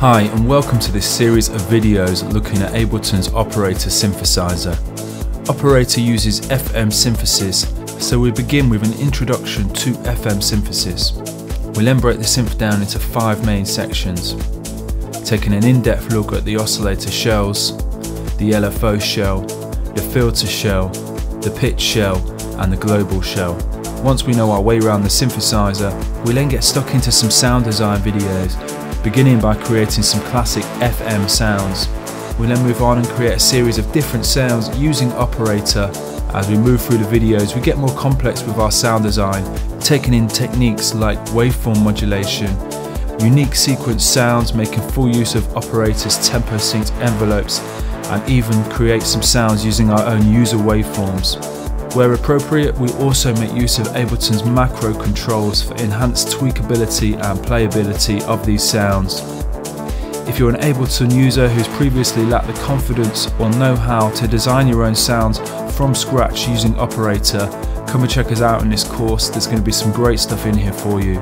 Hi and welcome to this series of videos looking at Ableton's Operator synthesizer. Operator uses FM synthesis, so we begin with an introduction to FM synthesis. We'll then break the synth down into five main sections, taking an in-depth look at the oscillator shells, the LFO shell, the filter shell, the pitch shell and the global shell. Once we know our way around the synthesizer, we then get stuck into some sound design videos beginning by creating some classic FM sounds. We then move on and create a series of different sounds using Operator. As we move through the videos, we get more complex with our sound design, taking in techniques like waveform modulation, unique sequence sounds, making full use of Operator's tempo synced envelopes, and even create some sounds using our own user waveforms. Where appropriate, we also make use of Ableton's macro controls for enhanced tweakability and playability of these sounds. If you're an Ableton user who's previously lacked the confidence or know-how to design your own sounds from scratch using Operator, come and check us out in this course, there's going to be some great stuff in here for you.